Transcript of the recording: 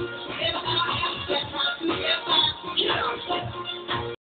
Yeah.